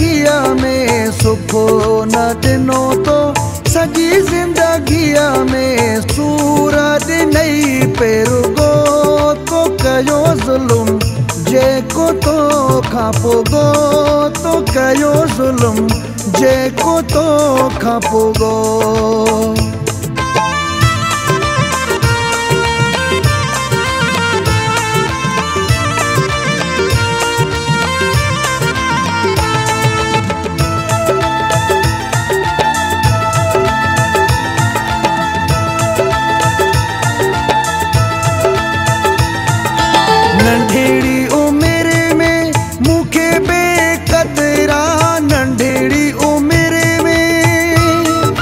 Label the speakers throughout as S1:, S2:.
S1: जिंदगिया में सुखो न दिनो तो सॼी ज़िंदगीअ में सूरत नई पेरुगो तो कयो ज़ुल्म जेको तो खां पोगो तो कयो ज़ुल्म जेको तो खां पोगो नंढेड़ी उमिरि में मूंखे बेकतरा नंढेड़ी उमिरि में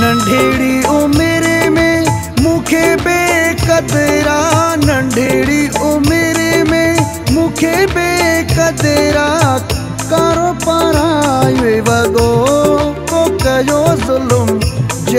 S1: नंढेड़ी उमिरि में मूंखे बेकतरा नंढेड़ी उमिरि में मूंखे बेकतरा कारो पाराए वॻो को कयो ज़ुल्म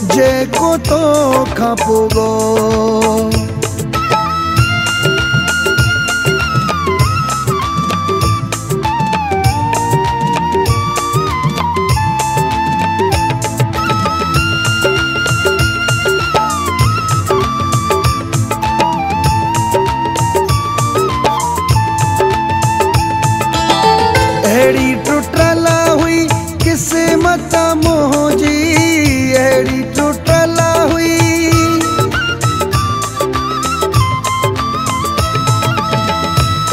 S1: को तो खपगो अड़ी टुटला हुई किस्मत मोह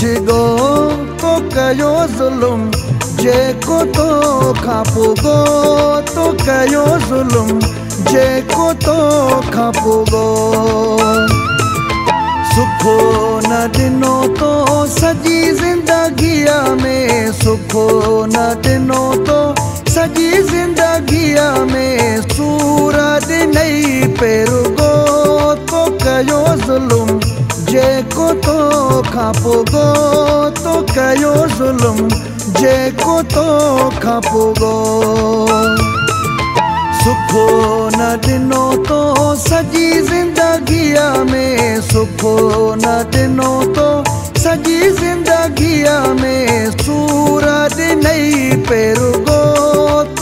S1: chigo to kayo zulum Jeko ko to khapo to kayo zulum je to khapo sukho na dino to saji zindagi me sukho na dino to saji zindagi me sura de nai pero go to kayo zulum जेको तो खां तो कयो ज़ुल्म जेको तो खां सुखो न ॾिनो तो सॼी ज़िंदगीअ में सुखो न ॾिनो तो सॼी ज़िंदगीअ में सूर ॾिनई पेरुगो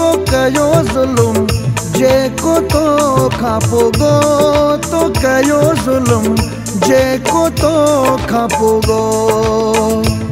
S1: तो कयो ज़ुल्म जेको तो खां तो कयो जुलम जे को तो खां